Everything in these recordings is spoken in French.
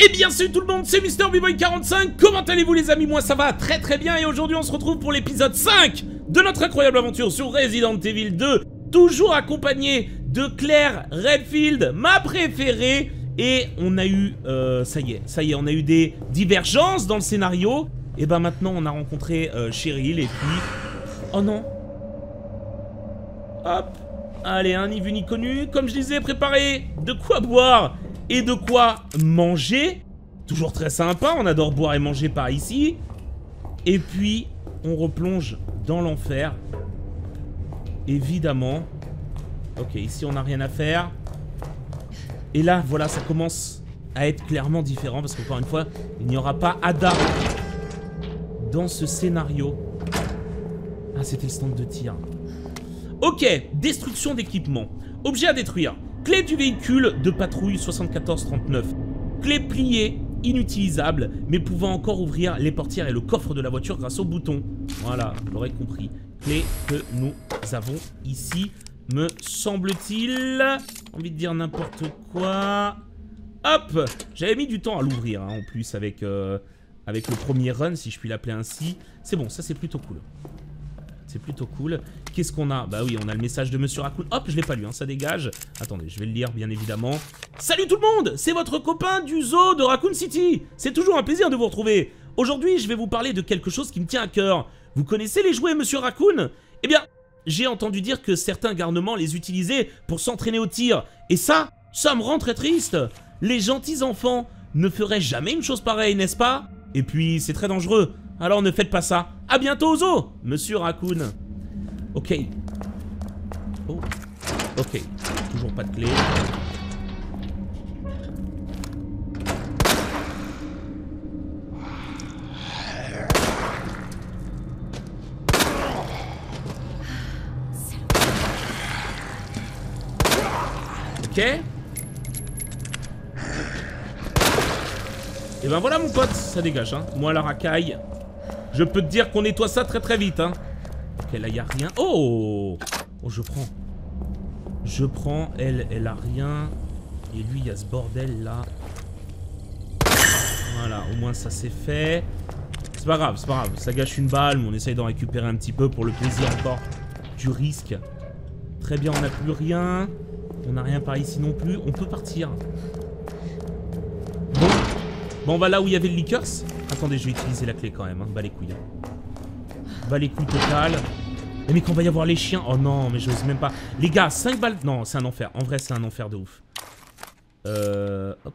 Eh bien salut tout le monde, c'est Mister boy 45 comment allez-vous les amis? Moi ça va très très bien. Et aujourd'hui on se retrouve pour l'épisode 5 de notre incroyable aventure sur Resident Evil 2 Toujours accompagné de Claire Redfield, ma préférée. Et on a eu, euh, ça y est, ça y est, on a eu des divergences dans le scénario. Et ben maintenant on a rencontré euh, Cheryl et puis... Oh non. Hop. Allez, un ni vu ni connu, comme je disais, préparez de quoi boire? Et de quoi manger. Toujours très sympa, on adore boire et manger par ici. Et puis, on replonge dans l'enfer. Évidemment. Ok, ici on n'a rien à faire. Et là, voilà, ça commence à être clairement différent parce qu'encore une fois, il n'y aura pas Ada dans ce scénario. Ah, c'était le stand de tir. Ok, destruction d'équipement. Objet à détruire. Clé du véhicule de patrouille 7439. Clé pliée, inutilisable, mais pouvant encore ouvrir les portières et le coffre de la voiture grâce au bouton. Voilà, vous l'aurez compris. Clé que nous avons ici, me semble-t-il. Envie de dire n'importe quoi. Hop J'avais mis du temps à l'ouvrir, hein, en plus, avec, euh, avec le premier run, si je puis l'appeler ainsi. C'est bon, ça c'est plutôt cool. C'est plutôt cool. Qu'est-ce qu'on a? Bah oui, on a le message de Monsieur Raccoon. Hop, je l'ai pas lu, hein, ça dégage. Attendez, je vais le lire, bien évidemment. Salut tout le monde C'est votre copain du zoo de Raccoon City C'est toujours un plaisir de vous retrouver. Aujourd'hui, je vais vous parler de quelque chose qui me tient à cœur. Vous connaissez les jouets Monsieur Raccoon? Eh bien, j'ai entendu dire que certains garnements les utilisaient pour s'entraîner au tir. Et ça, ça me rend très triste. Les gentils enfants ne feraient jamais une chose pareille, n'est-ce pas? Et puis, c'est très dangereux. Alors ne faites pas ça. A bientôt zoo, monsieur Raccoon. Ok. Oh. Ok. Toujours pas de clé. Ok. Et ben voilà mon pote, ça dégage hein. Moi la racaille, je peux te dire qu'on nettoie ça très très vite. Ok, là, il a rien. Oh Oh, je prends. Je prends. Elle, elle a rien. Et lui, il y a ce bordel, là. Voilà, au moins, ça c'est fait. C'est pas grave, c'est pas grave. Ça gâche une balle, mais on essaye d'en récupérer un petit peu pour le plaisir encore du risque. Très bien, on n'a plus rien. On n'a rien par ici non plus. On peut partir. Bon. On va là où il y avait le liqueurs. Attendez, je vais utiliser la clé quand même. Hein. Bah les couilles. Hein. Bah les couilles total. Mais, mais quand va y avoir les chiens? Oh non, mais j'ose même pas. Les gars, 5 balles... Non, c'est un enfer. En vrai, c'est un enfer de ouf. Euh... Hop.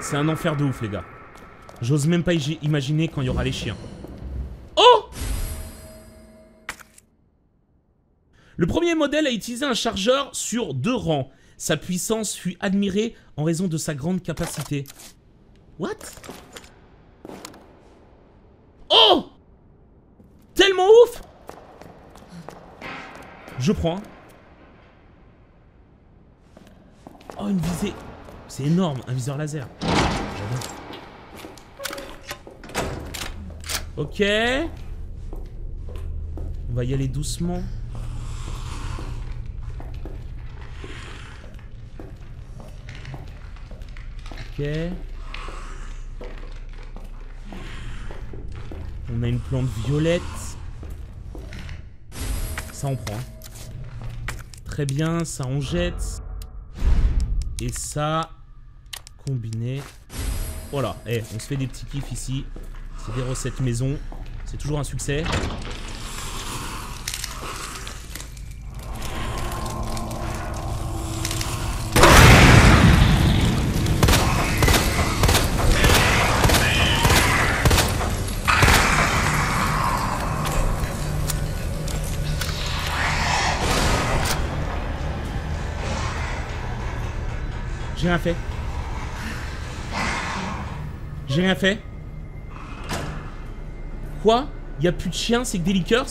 C'est un enfer de ouf, les gars. J'ose même pas imaginer quand il y aura les chiens. Oh Le premier modèle a utilisé un chargeur sur deux rangs. Sa puissance fut admirée en raison de sa grande capacité. What? Oh Tellement ouf Je prends. Oh, une visée. C'est énorme, un viseur laser. Ok. On va y aller doucement. On a une plante violette. Ça on prend. Très bien, ça on jette. Et ça, combiné. Voilà, eh, on se fait des petits kiffs ici. C'est des recettes maison. C'est toujours un succès. Fait. J'ai rien fait. Quoi? Il a plus de chiens, c'est que des liqueurs?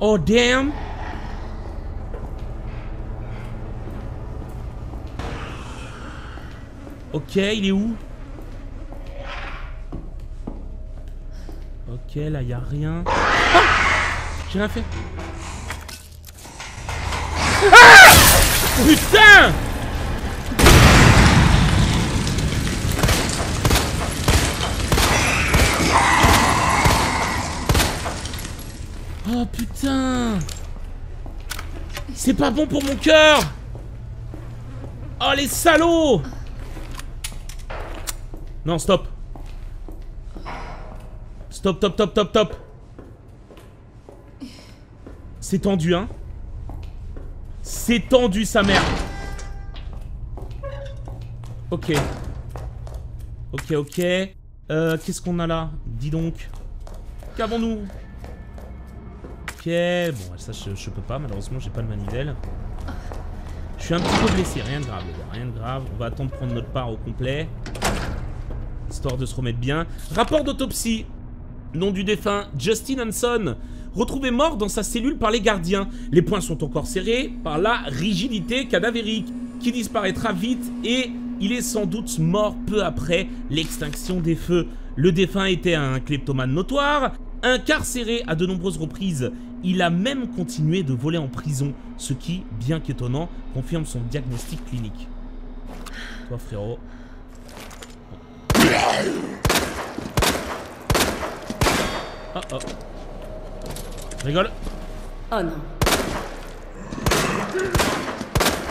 Oh damn Ok, il est où? Ok, là, y a rien. Ah J'ai rien fait. Ah Putain Oh putain C'est pas bon pour mon cœur Oh les salauds Non, stop. Stop, top, top, top, top. C'est tendu, hein C'est tendu, sa mère Ok. Ok, ok. Euh, qu'est-ce qu'on a là? Dis donc. Qu'avons-nous? Ok, bon, ça je, peux pas, malheureusement, j'ai pas le manivelle. Je suis un petit peu blessé, rien de grave, les gars, rien de grave. On va attendre de prendre notre part au complet. Histoire de se remettre bien. Rapport d'autopsie. Nom du défunt, Justin Hanson. Retrouvé mort dans sa cellule par les gardiens. Les poings sont encore serrés par la rigidité cadavérique, qui disparaîtra vite et il est sans doute mort peu après l'extinction des feux. Le défunt était un kleptomane notoire, incarcéré à de nombreuses reprises. Il a même continué de voler en prison, ce qui, bien qu'étonnant, confirme son diagnostic clinique. Toi frérot. Oh oh. Rigole. Oh non.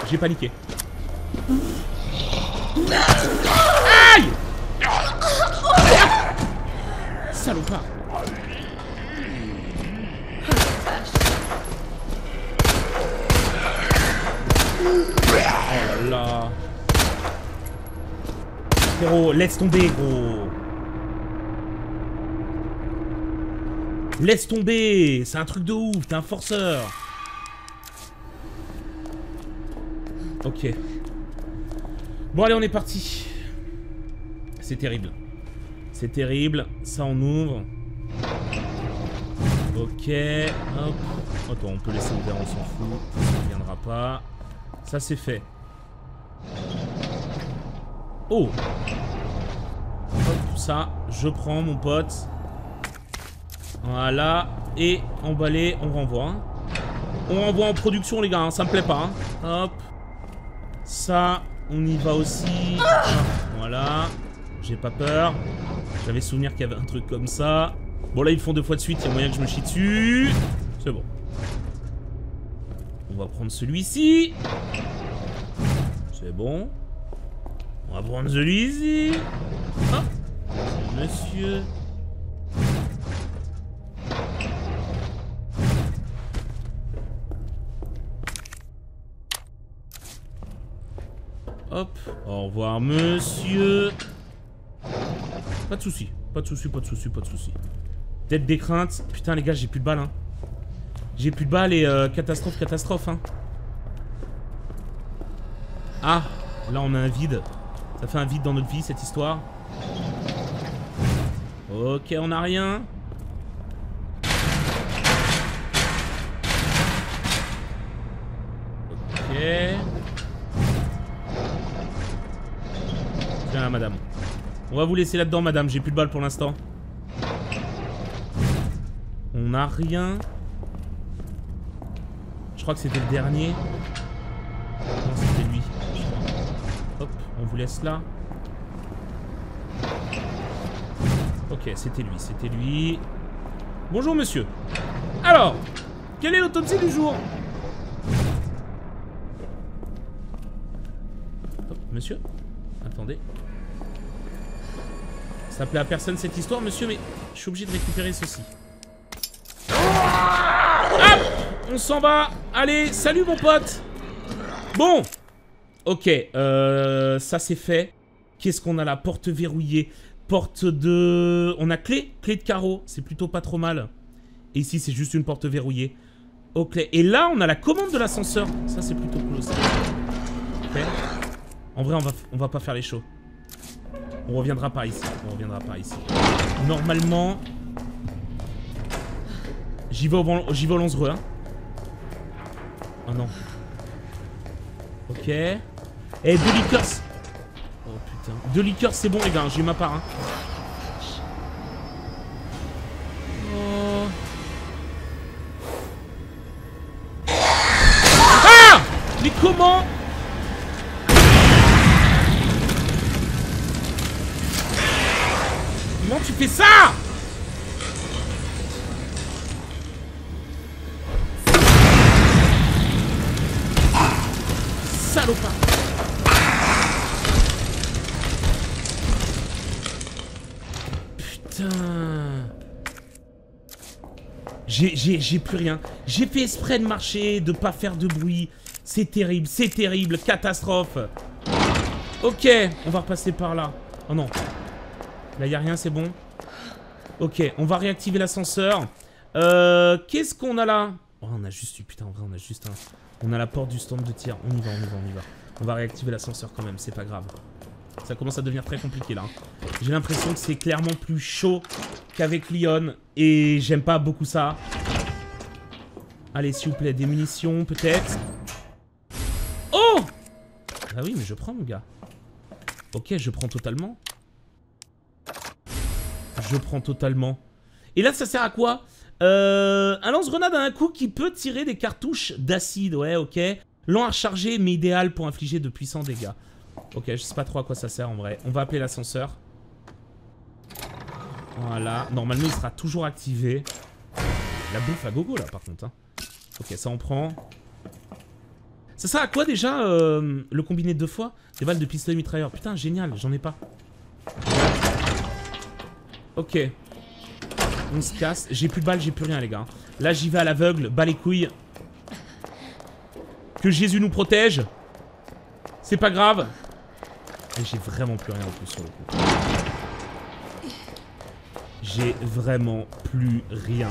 J'ai paniqué. Aïe! Salopard. Oh là là. Frérot, laisse tomber, gros Laisse tomber C'est un truc de ouf, t'es un forceur Ok. Bon allez, on est parti. C'est terrible. C'est terrible. Ça, on ouvre. Ok. Hop. Attends, on peut laisser ouvert, on s'en fout. Ça ne viendra pas. Ça, c'est fait. Oh Hop, ça, je prends, mon pote. Voilà. Et emballé, on renvoie. hein. On renvoie en production, les gars. hein, Ça me plaît pas. hein. Hop. Ça, on y va aussi. Voilà. J'ai pas peur. J'avais souvenir qu'il y avait un truc comme ça. Bon, là, ils font deux fois de suite. Il y a moyen que je me chie dessus. C'est bon. On va prendre celui-ci. C'est bon. On va prendre celui-ci. Ah. Monsieur. Hop. Au revoir, monsieur. Pas de soucis. Pas de soucis, pas de soucis, pas de soucis. Tête des craintes. Putain, les gars, j'ai plus de balles, hein. J'ai plus de balles et euh, catastrophe, catastrophe, hein. Ah, là, on a un vide. Ça fait un vide dans notre vie, cette histoire. Ok, on a rien. Tiens, madame. On va vous laisser là-dedans, madame. J'ai plus de balles pour l'instant. On n'a rien. Je crois que c'était le dernier. Non, c'était lui. Hop, on vous laisse là. Ok, c'était lui, c'était lui. Bonjour, monsieur. Alors, quelle est l'autopsie du jour? Hop, Monsieur Attendez. Ça plaît à personne cette histoire, monsieur, mais je suis obligé de récupérer ceci. On s'en va Allez, salut mon pote Bon Ok, euh, ça c'est fait. Qu'est-ce qu'on a là? Porte verrouillée. Porte de... On a clé? Clé de carreau. C'est plutôt pas trop mal. Et ici, c'est juste une porte verrouillée. Ok. Et là, on a la commande de l'ascenseur. Ça, c'est plutôt cool aussi. En vrai, on va, on va pas faire les shows. On reviendra par ici. On reviendra par ici. Normalement... J'y vais au, vol- j'y vais au lance-greux, hein. Oh non. Ok. Et deux liqueurs. Oh putain. Deux liqueurs, c'est bon, les gars. J'ai eu ma part, hein. Fais ça Salopard Putain J'ai plus rien. J'ai fait exprès de marcher, de pas faire de bruit. C'est terrible, c'est terrible, catastrophe. Ok, on va repasser par là. Oh non. Là, il a rien, c'est bon. Ok, on va réactiver l'ascenseur. Euh, Qu'est-ce qu'on a là Oh, on a juste... Putain, en vrai, on a juste un... On a la porte du stand de tir. On y va, on y va, on y va. On va réactiver l'ascenseur quand même, c'est pas grave. Ça commence à devenir très compliqué là. hein. J'ai l'impression que c'est clairement plus chaud qu'avec Lyon. Et j'aime pas beaucoup ça. Allez, s'il vous plaît, des munitions peut-être. Oh Ah oui, mais je prends mon gars. Ok, je prends totalement. Je prends totalement. Et là, ça sert à quoi? Euh, Un lance-grenade à un coup qui peut tirer des cartouches d'acide. Ouais, ok. Lent à recharger, mais idéal pour infliger de puissants dégâts. Ok, je sais pas trop à quoi ça sert en vrai. On va appeler l'ascenseur. Voilà. Normalement, il sera toujours activé. La bouffe à gogo, là, par contre. hein. Ok, ça on prend. Ça sert à quoi déjà, euh, le combiné de deux fois? Des balles de pistolet mitrailleur. Putain, génial, j'en ai pas. Ok. On se casse. J'ai plus de balles, j'ai plus rien, les gars. Là, j'y vais à l'aveugle. Bas les couilles. Que Jésus nous protège. C'est pas grave. J'ai vraiment plus rien en plus sur le coup. J'ai vraiment plus rien.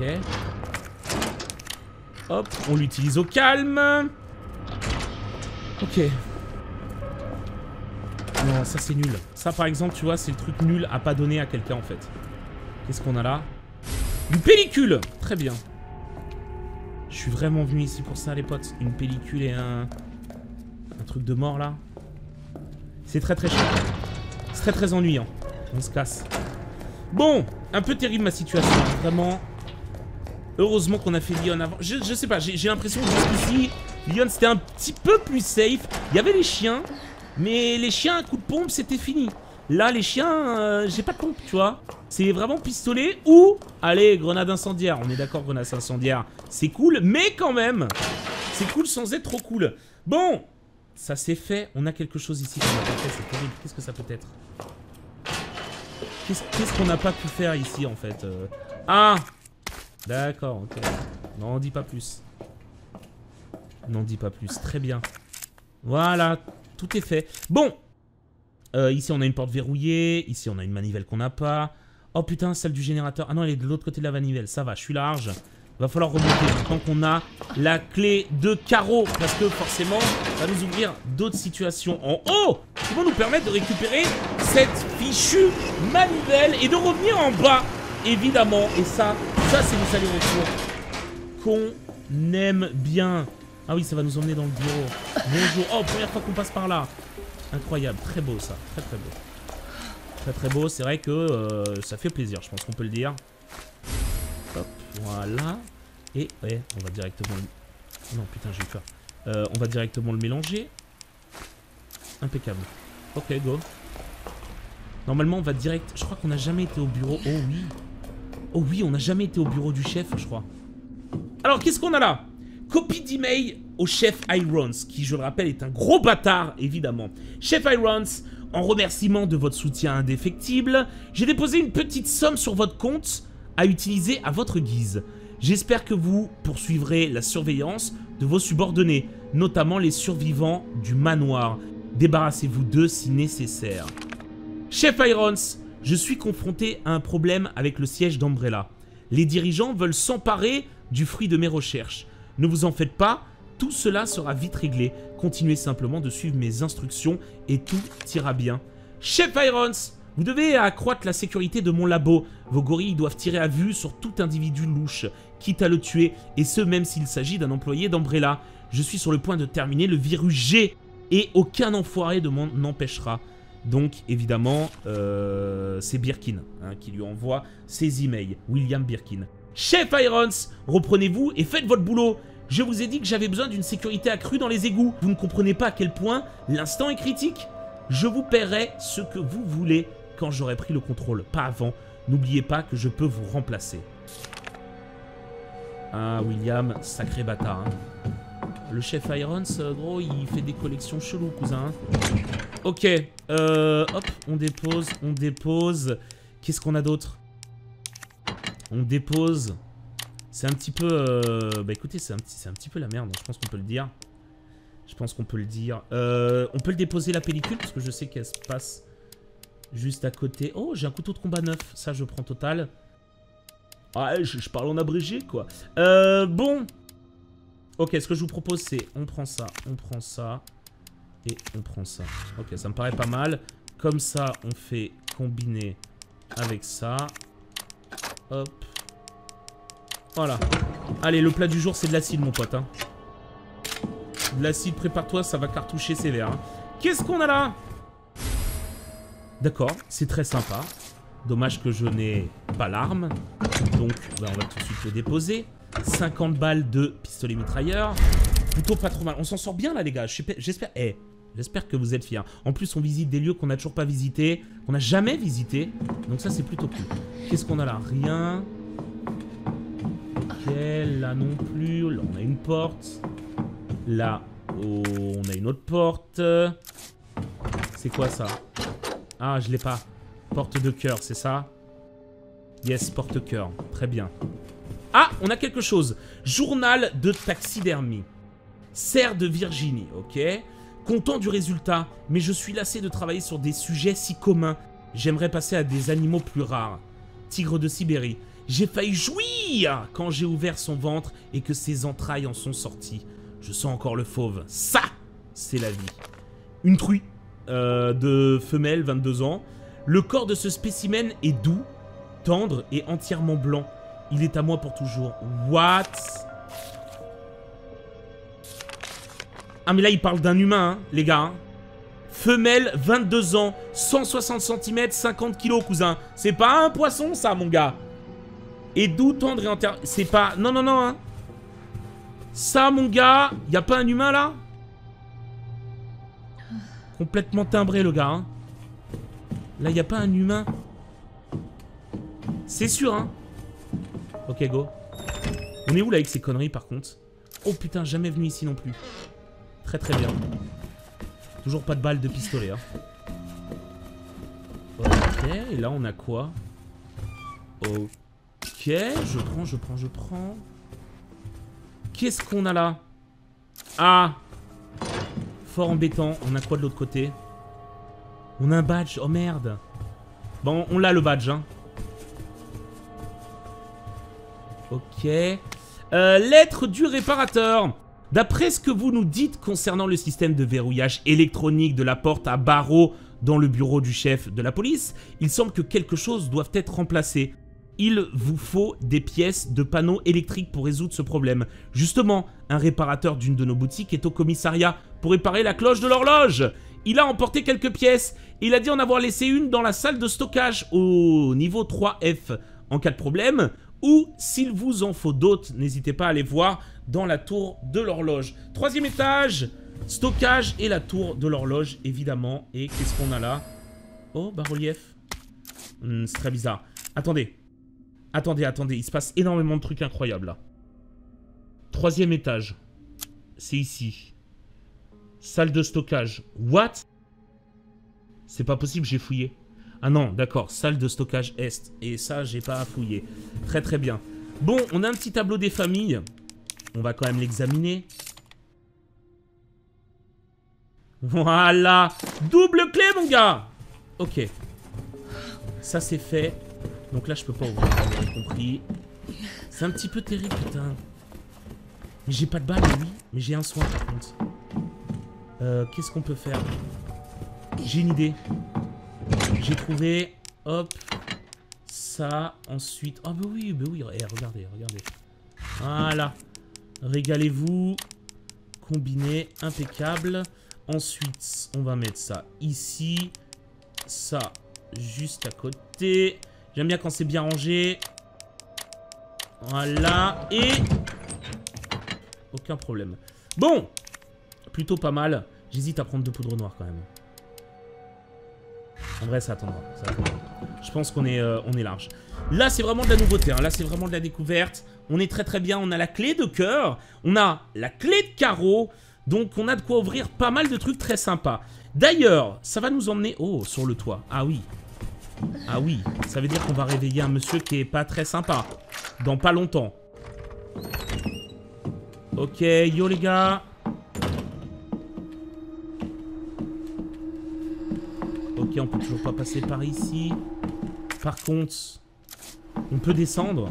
Ok. Hop, on l'utilise au calme. Ok. Ça c'est nul. Ça par exemple, tu vois, c'est le truc nul à pas donner à quelqu'un en fait. Qu'est-ce qu'on a là? Une pellicule Très bien. Je suis vraiment venu ici pour ça les potes. Une pellicule et un... Truc de mort là. C'est très très chiant. C'est très très ennuyant. On se casse. Bon, un peu terrible ma situation. hein, Vraiment. Heureusement qu'on a fait Lyon avant. Je, je sais pas, j'ai j'ai l'impression que jusqu'ici, Lyon c'était un petit peu plus safe. Il y avait les chiens, mais les chiens coup de pompe c'était fini. Là, les chiens, euh, j'ai pas de pompe, tu vois. C'est vraiment pistolet ou... Allez, grenade incendiaire. On est d'accord, grenade incendiaire. C'est cool, mais quand même. C'est cool sans être trop cool. Bon, ça c'est fait. On a quelque chose ici qu'on n'a pas fait, c'est terrible. Qu'est-ce que ça peut être? Qu'est-ce qu'est-ce qu'on n'a pas pu faire ici, en fait euh? Ah D'accord, ok. N'en dis pas plus. N'en dis pas plus. Très bien. Voilà, tout est fait. Bon Euh, Ici, on a une porte verrouillée. Ici, on a une manivelle qu'on n'a pas. Oh putain, celle du générateur. Ah non, elle est de l'autre côté de la manivelle. Ça va, je suis large. Va falloir remonter maintenant qu'on a la clé de carreau. Parce que forcément, ça va nous ouvrir d'autres situations en haut qui vont nous permettre de récupérer cette fichue manivelle et de revenir en bas, évidemment. Et ça, ça c'est les allers-retours qu'on aime bien. Ah oui, ça va nous emmener dans le bureau. Bonjour. Oh, première fois qu'on passe par là. Incroyable, très beau ça, très très beau. Très très beau, c'est vrai que euh, ça fait plaisir, je pense qu'on peut le dire. Hop, voilà. Et ouais, on va directement le... Non, putain, j'ai eu peur. Euh, on va directement le mélanger. Impeccable. Ok, go. Normalement, on va direct... Je crois qu'on n'a jamais été au bureau. Oh oui. Oh oui, on n'a jamais été au bureau du chef, je crois. Alors, qu'est-ce qu'on a là? Copie d'email au chef Irons, qui, je le rappelle, est un gros bâtard, évidemment. Chef Irons, en remerciement de votre soutien indéfectible, j'ai déposé une petite somme sur votre compte à utiliser à votre guise. J'espère que vous poursuivrez la surveillance de vos subordonnés, notamment les survivants du manoir. Débarrassez-vous d'eux si nécessaire. Chef Irons, je suis confronté à un problème avec le siège d'Umbrella. Les dirigeants veulent s'emparer du fruit de mes recherches. Ne vous en faites pas, tout cela sera vite réglé. Continuez simplement de suivre mes instructions et tout ira bien. Chef Irons, vous devez accroître la sécurité de mon labo. Vos gorilles doivent tirer à vue sur tout individu louche, quitte à le tuer, et ce même s'il s'agit d'un employé d'Umbrella. Je suis sur le point de terminer le virus G, et aucun enfoiré de m'en empêchera. Donc, évidemment, euh, c'est Birkin hein, qui lui envoie ses emails. William Birkin. Chef Irons, reprenez-vous et faites votre boulot. Je vous ai dit que j'avais besoin d'une sécurité accrue dans les égouts. Vous ne comprenez pas à quel point l'instant est critique Je vous paierai ce que vous voulez quand j'aurai pris le contrôle, pas avant. N'oubliez pas que je peux vous remplacer. Ah, William, sacré bâtard. hein. Le chef Irons, euh, gros, il fait des collections cheloues, cousin. Ok, euh, hop, on dépose, on dépose. Qu'est-ce qu'on a d'autre? On dépose. C'est un petit peu... euh, Bah écoutez, c'est un, petit- un petit peu la merde, je pense qu'on peut le dire. Je pense qu'on peut le dire. Euh, on peut le déposer la pellicule, parce que je sais qu'elle se passe juste à côté. Oh, j'ai un couteau de combat neuf, ça je prends total. Ah, je, je parle en abrégé, quoi. Euh, bon. Ok, ce que je vous propose, c'est on prend ça, on prend ça, et on prend ça. Ok, ça me paraît pas mal. Comme ça, on fait combiner avec ça. Hop. Voilà. Allez, le plat du jour, c'est de l'acide, mon pote. Hein. De l'acide, prépare-toi, ça va cartoucher sévère. hein. Qu'est-ce qu'on a là? D'accord, c'est très sympa. Dommage que je n'ai pas l'arme. Donc, bah, on va tout de suite le déposer. 50 balles de pistolet mitrailleur. Plutôt pas trop mal. On s'en sort bien là, les gars. J'espère. Eh, j'espère que vous êtes fiers. En plus, on visite des lieux qu'on n'a toujours pas visités, qu'on n'a jamais visités. Donc ça, c'est plutôt cool. Qu'est-ce qu'on a là? Rien. Là non plus. Là, on a une porte. Là, on a une autre porte. C'est quoi ça? Ah, je l'ai pas. Porte de cœur, c'est ça? Yes, porte-cœur. Très bien. Ah, on a quelque chose. Journal de taxidermie. Serre de Virginie, ok? Content du résultat, mais je suis lassé de travailler sur des sujets si communs. J'aimerais passer à des animaux plus rares. Tigre de Sibérie. J'ai failli jouir quand j'ai ouvert son ventre et que ses entrailles en sont sorties. Je sens encore le fauve. Ça, c'est la vie. Une truie euh, de femelle, 22 ans. Le corps de ce spécimen est doux, tendre et entièrement blanc. Il est à moi pour toujours. What? Ah mais là il parle d'un humain, hein, les gars. hein. Femelle, 22 ans, 160 cm, 50 kg, cousin. C'est pas un poisson, ça, mon gars. Et doux, tendre et entièrement... C'est pas... Non, non, non, hein. Ça, mon gars, y pas un humain, là? Complètement timbré, le gars, hein. Là, y pas un humain? C'est sûr, hein. Ok, go. On est où, là, avec ces conneries, par contre? Oh, putain, jamais venu ici non plus. Très, très bien. Toujours pas de balles de pistolet, hein. Ok, et là, on a quoi? Ok, je prends, je prends, je prends. Qu'est-ce qu'on a là? Ah Fort embêtant. On a quoi de l'autre côté? On a un badge. Oh merde. Bon, on l'a le badge, hein. Ok. Euh, lettre du réparateur. D'après ce que vous nous dites concernant le système de verrouillage électronique de la porte à barreaux dans le bureau du chef de la police, il semble que quelque chose doive être remplacé. Il vous faut des pièces de panneaux électriques pour résoudre ce problème. Justement, un réparateur d'une de nos boutiques est au commissariat pour réparer la cloche de l'horloge. Il a emporté quelques pièces. Il a dit en avoir laissé une dans la salle de stockage au niveau 3F en cas de problème. Ou s'il vous en faut d'autres, n'hésitez pas à aller voir dans la tour de l'horloge. Troisième étage, stockage et la tour de l'horloge, évidemment. Et qu'est-ce qu'on a là? Oh, bas-relief. Hmm, c'est très bizarre. Attendez. Attendez, attendez. Il se passe énormément de trucs incroyables là. Troisième étage. C'est ici. Salle de stockage. What? C'est pas possible, j'ai fouillé. Ah non, d'accord. Salle de stockage Est. Et ça, j'ai pas à fouiller. Très très bien. Bon, on a un petit tableau des familles. On va quand même l'examiner. Voilà Double clé, mon gars Ok. Ça, c'est fait. Donc là, je peux pas ouvrir, vous avez compris. C'est un petit peu terrible, putain. Mais j'ai pas de balle, oui. Mais j'ai un soin, par contre. Euh, Qu'est-ce qu'on peut faire? J'ai une idée. J'ai trouvé... Hop. Ça. Ensuite... Oh, bah oui, bah oui. Eh, regardez, regardez. Voilà. Régalez-vous. Combiné. Impeccable. Ensuite, on va mettre ça ici. Ça, juste à côté. J'aime bien quand c'est bien rangé. Voilà, et... Aucun problème. Bon Plutôt pas mal. J'hésite à prendre deux poudres noires quand même. En vrai, ça attendra. Je pense qu'on est, euh, est large. Là, c'est vraiment de la nouveauté. Hein. Là, c'est vraiment de la découverte. On est très très bien. On a la clé de cœur. On a la clé de carreau. Donc, on a de quoi ouvrir pas mal de trucs très sympas. D'ailleurs, ça va nous emmener... Oh, sur le toit. Ah oui. Ah oui. Ça veut dire qu'on va réveiller un monsieur qui est pas très sympa. Dans pas longtemps. Ok, yo les gars. Ok, on peut toujours pas passer par ici. Par contre, on peut descendre.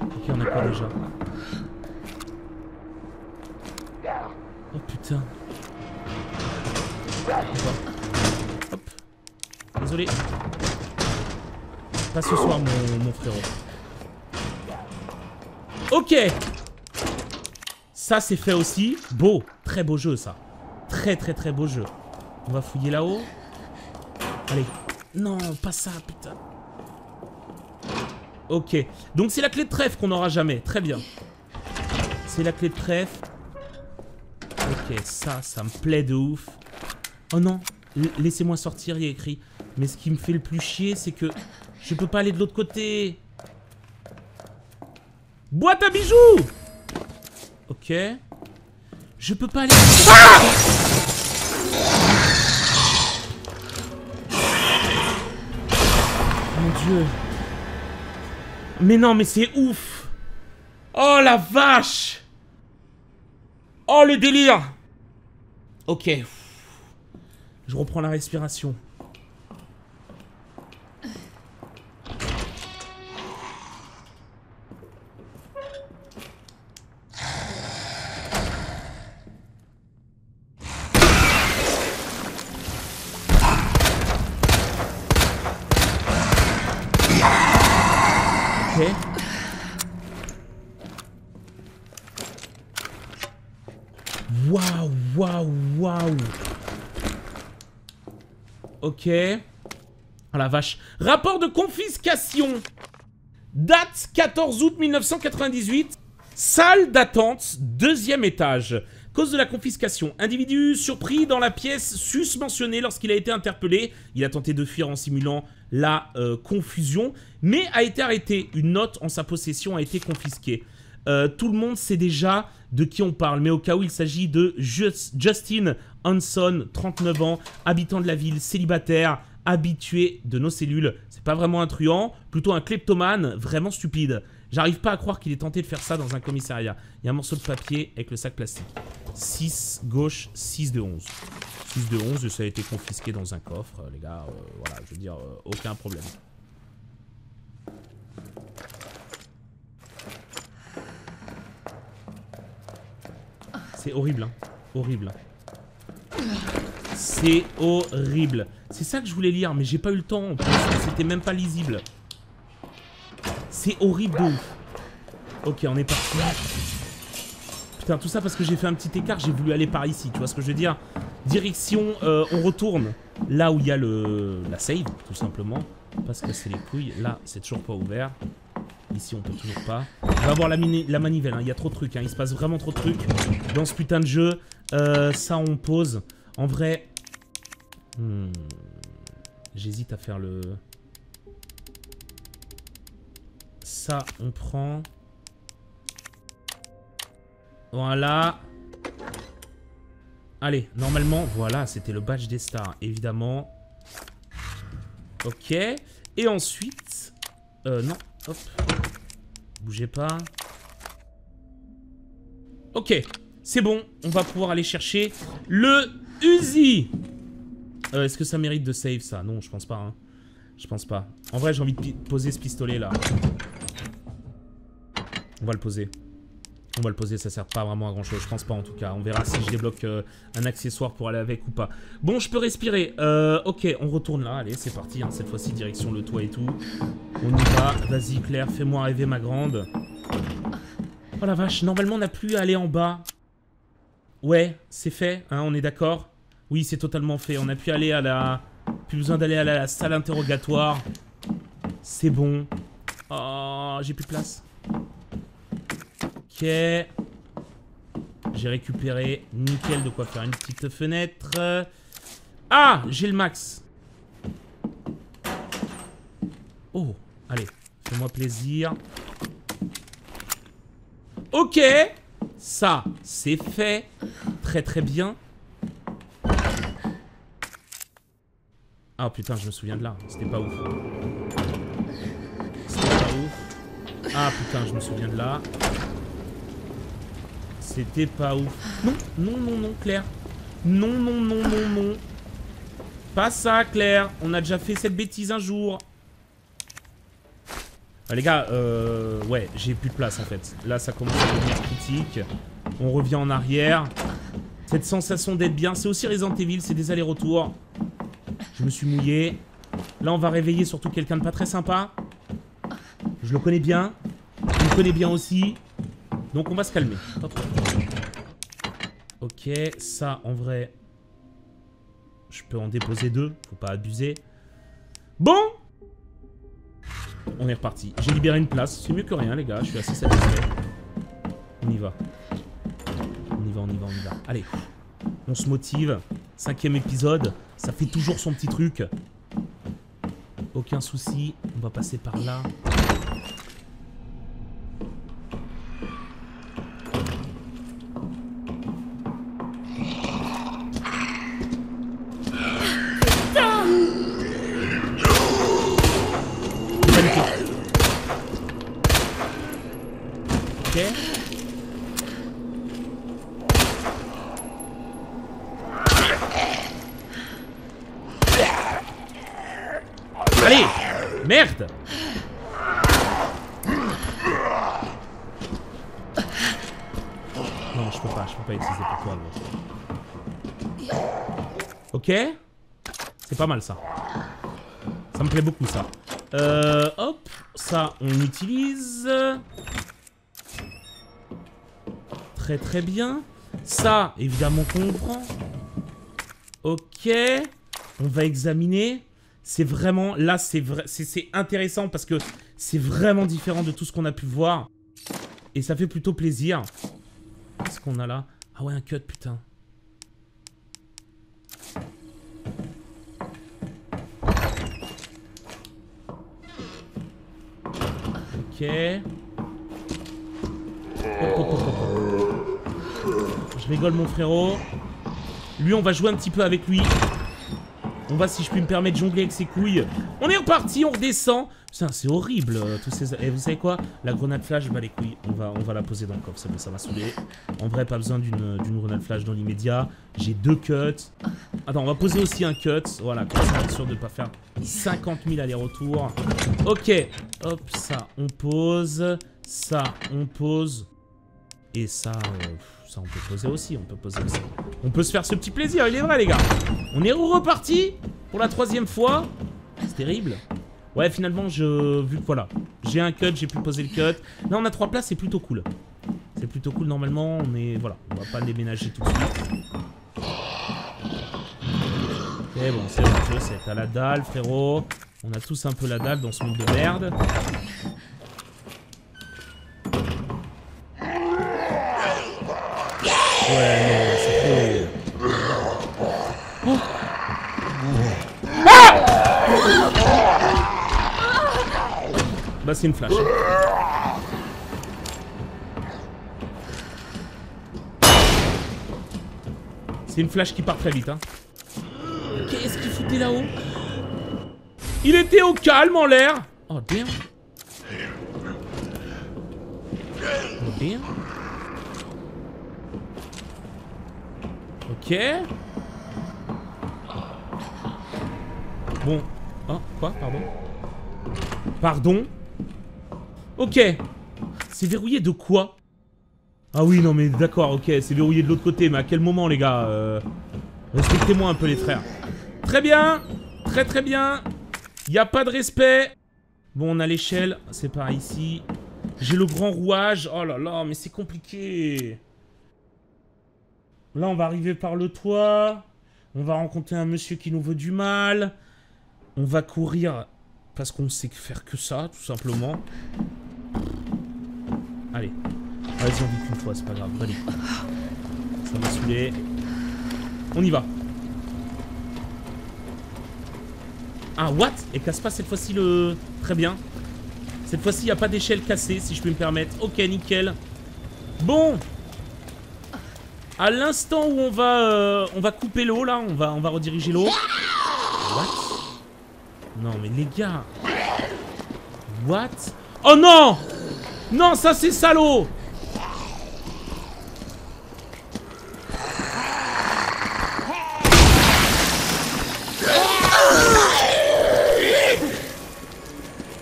Ok, on a quoi déjà? Oh putain. Désolé. Pas ce soir, mon, mon frérot. Ok Ça, c'est fait aussi. Beau. Très beau jeu, ça. Très, très, très beau jeu. On va fouiller là-haut. Allez. Non, pas ça, putain. Ok. Donc, c'est la clé de trèfle qu'on n'aura jamais. Très bien. C'est la clé de trèfle. Ok, ça, ça me plaît de ouf. Oh non, laissez-moi sortir, il y a écrit. Mais ce qui me fait le plus chier, c'est que je peux pas aller de l'autre côté. Boîte à bijoux Ok. Je peux pas aller... Ah Mon dieu. Mais non, mais c'est ouf Oh la vache Oh le délire Ok. Je reprends la respiration. Ok. Oh la vache. Rapport de confiscation. Date 14 août 1998. Salle d'attente, deuxième étage. Cause de la confiscation. Individu surpris dans la pièce sus-mentionnée lorsqu'il a été interpellé. Il a tenté de fuir en simulant la euh, confusion, mais a été arrêté. Une note en sa possession a été confisquée. Euh, tout le monde sait déjà de qui on parle, mais au cas où il s'agit de Justin Hanson, 39 ans, habitant de la ville, célibataire, habitué de nos cellules. C'est pas vraiment un truand, plutôt un kleptomane vraiment stupide. J'arrive pas à croire qu'il ait tenté de faire ça dans un commissariat. Il y a un morceau de papier avec le sac plastique. 6 gauche, 6 de 11. 6 de 11, ça a été confisqué dans un coffre, les gars. Euh, voilà, je veux dire, euh, aucun problème. C'est horrible, hein. Horrible. C'est horrible. C'est ça que je voulais lire, mais j'ai pas eu le temps. C'était même pas lisible. C'est horrible de ouf. Ok, on est parti. Putain, tout ça parce que j'ai fait un petit écart, j'ai voulu aller par ici, tu vois ce que je veux dire? Direction, euh, on retourne là où il y a le la save, tout simplement. Parce que c'est les couilles. Là, c'est toujours pas ouvert. Ici, on peut toujours pas. On va voir la, la manivelle, hein. il y a trop de trucs, hein. il se passe vraiment trop de trucs dans ce putain de jeu. Euh, ça, on pose. En vrai... Hmm, j'hésite à faire le... Ça, on prend. Voilà. Allez, normalement, voilà, c'était le badge des stars, évidemment. Ok. Et ensuite... Euh, non, hop. Bougez pas. Ok, c'est bon. On va pouvoir aller chercher le Uzi. Euh, Est-ce que ça mérite de save ça? Non, je pense pas. Hein. Je pense pas. En vrai, j'ai envie de poser ce pistolet là. On va le poser. On va le poser, ça sert pas vraiment à grand chose, je pense pas en tout cas. On verra si je débloque euh, un accessoire pour aller avec ou pas. Bon, je peux respirer. Euh, ok, on retourne là, allez, c'est parti. Hein, cette fois-ci, direction le toit et tout. On y va. Vas-y, Claire, fais-moi rêver ma grande. Oh la vache, normalement, on n'a plus à aller en bas. Ouais, c'est fait, hein, on est d'accord Oui, c'est totalement fait. On plus à aller à la... Plus besoin d'aller à la salle interrogatoire. C'est bon. Oh, j'ai plus de place. Ok. J'ai récupéré. Nickel, de quoi faire une petite fenêtre. Ah, j'ai le max. Oh, allez, fais-moi plaisir. Ok, ça, c'est fait. Très très bien. Ah putain, je me souviens de là. C'était pas ouf. C'était pas ouf. Ah putain, je me souviens de là. C'était pas ouf. Non, non, non, non, Claire. Non, non, non, non, non. Pas ça, Claire. On a déjà fait cette bêtise un jour. Ah, les gars, euh, ouais, j'ai plus de place en fait. Là, ça commence à devenir critique. On revient en arrière. Cette sensation d'être bien, c'est aussi Resident Evil, c'est des allers-retours. Je me suis mouillé. Là, on va réveiller surtout quelqu'un de pas très sympa. Je le connais bien. Il me connaît bien aussi. Donc, on va se calmer. Ok, ça, en vrai... Je peux en déposer deux. Faut pas abuser. Bon On est reparti. J'ai libéré une place. C'est mieux que rien, les gars. Je suis assez satisfait. On y va. On. Allez. On se motive. Cinquième épisode. Ça fait toujours son petit truc. Aucun souci. On va passer par là. Non, je peux pas, je peux pas utiliser pour toi, Ok? C'est pas mal, ça. Ça me plaît beaucoup, ça. Euh, hop, ça, on utilise. Très très bien. Ça, évidemment qu'on prend. Ok. On va examiner. C'est vraiment, là, c'est c'est intéressant parce que c'est vraiment différent de tout ce qu'on a pu voir. Et ça fait plutôt plaisir. Qu'est-ce qu'on a là? Ah ouais, un cut, putain. Ok. Je rigole, mon frérot. Lui, on va jouer un petit peu avec lui. On va, si je puis me permettre, jongler avec ses couilles. On est reparti, on redescend. Putain, c'est horrible, euh, tous. Et eh, vous savez quoi? La grenade flash, bah les couilles. On va, on va la poser dans le coffre, ça, va saouler. En vrai, pas besoin d'une grenade flash dans l'immédiat. J'ai deux cuts. Attends, on va poser aussi un cut. Voilà, comme ça, sûr de ne pas faire 50 000 allers-retours. Ok, hop, ça, on pose. Ça, on pose. Et ça... Euh, ça on peut poser aussi, on peut poser aussi. On peut se faire ce petit plaisir, il est vrai les gars. On est reparti pour la troisième fois. C'est terrible. Ouais, finalement, je... Vu que voilà, j'ai un cut, j'ai pu poser le cut. Là, on a trois places, c'est plutôt cool. C'est plutôt cool normalement, mais voilà, on va pas déménager tout de suite. Ok, bon, c'est bon, la dalle, frérot. On a tous un peu la dalle dans ce monde de merde. Ouais, non, c'est trop... Oh. Ah bah c'est une flash. C'est une flash qui part très vite, hein. Qu'est-ce qu'il foutait là-haut? Il était au calme en l'air Oh, damn Oh, damn Bon. Hein Quoi Pardon? Pardon? Ok. C'est verrouillé de quoi? Ah oui, non mais d'accord, ok. C'est verrouillé de l'autre côté. Mais à quel moment, les gars euh, Respectez-moi un peu, les frères. Très bien Très très bien Il n'y a pas de respect Bon, on a l'échelle. C'est par ici. J'ai le grand rouage. Oh là là, mais c'est compliqué Là, on va arriver par le toit. On va rencontrer un monsieur qui nous veut du mal. On va courir Parce qu'on sait faire que ça, tout simplement. Allez. Vas-y, on vit qu'une fois, c'est pas grave. Allez. Ça m'a saoulé. On y va. Ah, what? Et casse pas cette fois-ci le... Très bien. Cette fois-ci, il n'y a pas d'échelle cassée, si je peux me permettre. Ok, nickel. Bon À l'instant où on va euh, on va couper l'eau, là, on va, on va rediriger l'eau. What? Non, mais les gars... What? Oh non! Non, ça c'est salaud!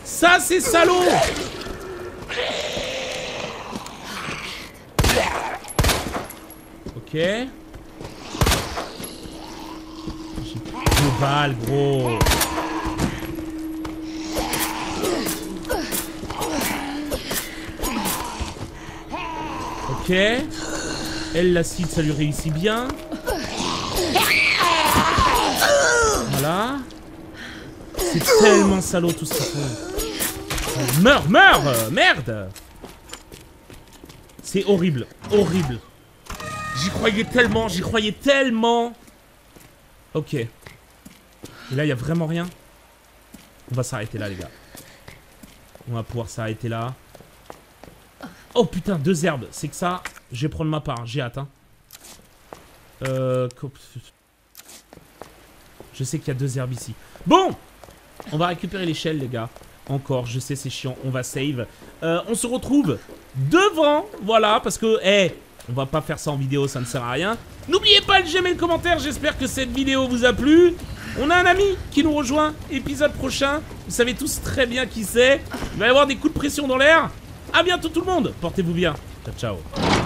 Ça, c'est salaud J'ai deux balles, gros. Ok. Elle, l'acide, ça lui réussit bien. Voilà. C'est tellement salaud tout ce qu'ils font. Meurs, meurs euh, Merde C'est horrible, horrible. J'y croyais tellement, j'y croyais tellement. Ok. Et là, il y a vraiment rien. On va s'arrêter là, les gars. On va pouvoir s'arrêter là. Oh putain, deux herbes. C'est que ça, je vais prendre ma part. J'ai hâte. Hein. Euh... Je sais qu'il y a deux herbes ici. Bon On va récupérer l'échelle, les gars. Encore, je sais, c'est chiant. On va save. Euh, on se retrouve devant. Voilà, parce que... Eh, on va pas faire ça en vidéo, ça ne sert à rien. N'oubliez pas de j'aimer le commentaire. J'espère que cette vidéo vous a plu. On a un ami qui nous rejoint. Épisode prochain. Vous savez tous très bien qui c'est. Il va y avoir des coups de pression dans l'air. A bientôt tout le monde. Portez-vous bien. Ciao, ciao.